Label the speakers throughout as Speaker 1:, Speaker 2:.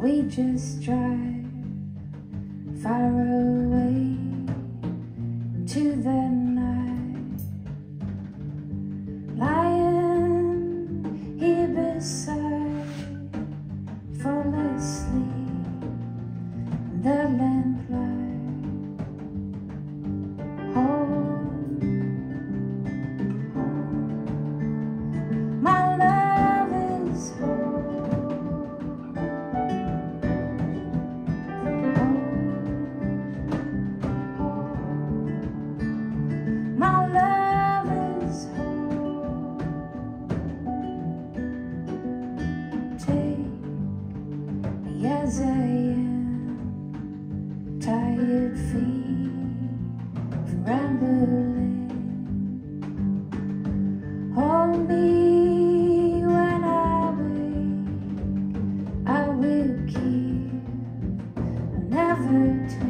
Speaker 1: we just drive far away to the as I am. Tired feet of rambling. Hold me when I wake. I will keep. I'll never.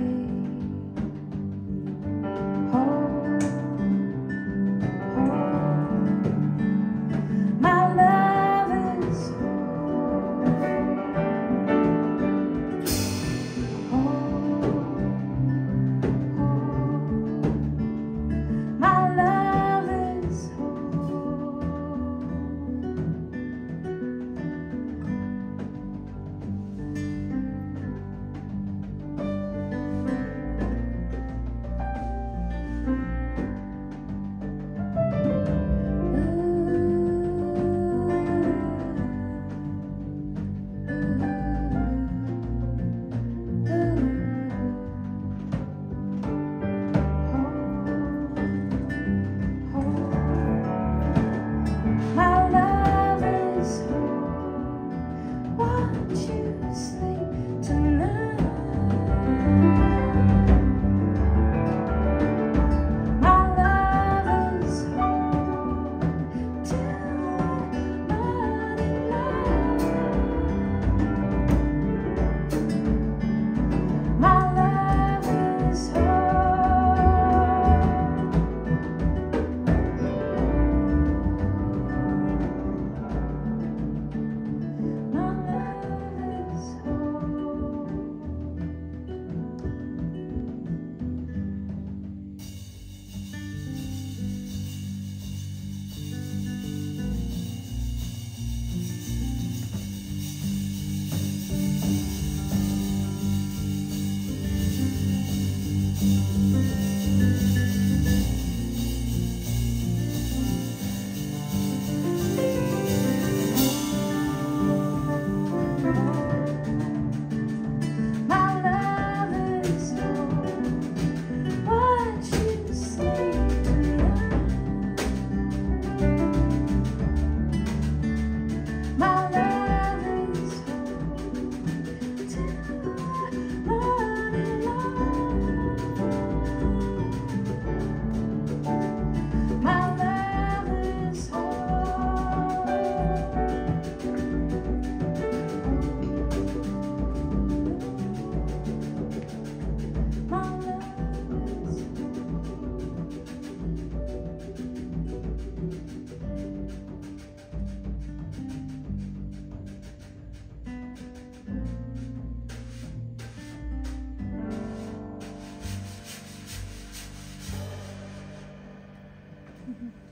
Speaker 1: Mm-hmm.